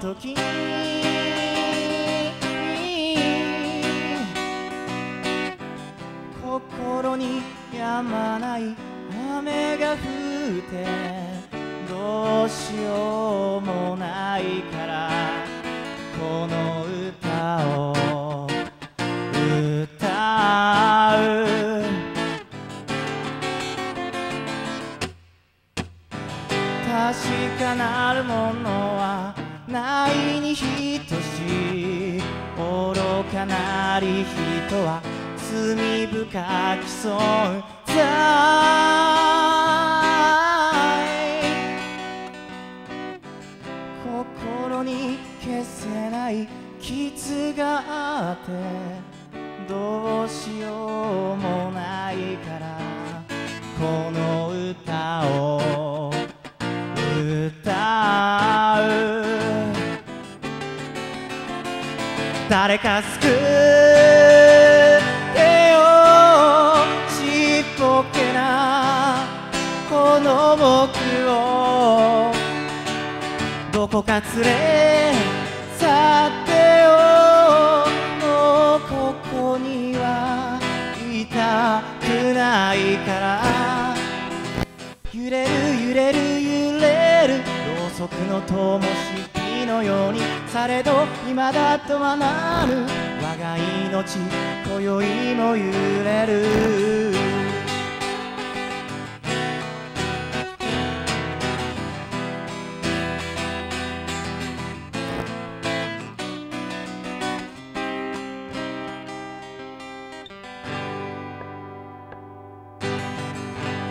時心に止まない雨が降ってどうしようもないから。確かなるものはないに等しい愚かなり人は罪深き存在心に消せない傷があってどうしよう。誰か救ってよちっぽけなこの僕をどこか連れ去ってよ。もうここにはいたくないから。揺れる揺れる揺れるろうそくの灯火のようにされど未だ止まらぬ我が命今宵も揺れる。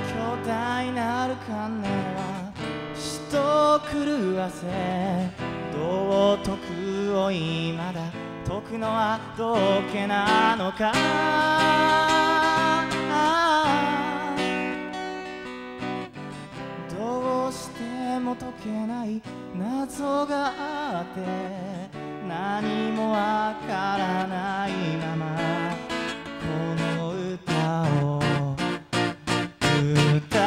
巨大なる観念は人を狂わせ道徳を今だ解くのはどうけなのか？どうしても解けない謎があって何もわからないままこの歌を歌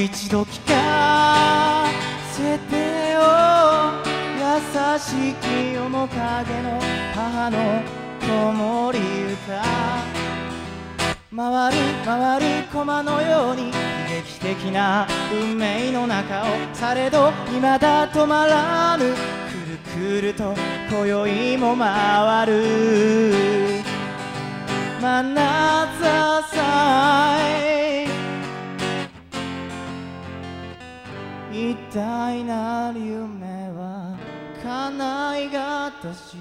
一度聞かせてよ優しき面影の母の子守歌回る回る駒のように悲劇的な運命の中をされど未だ止まらぬくると今宵も回る。眼差さえ一体なる夢は叶いがたし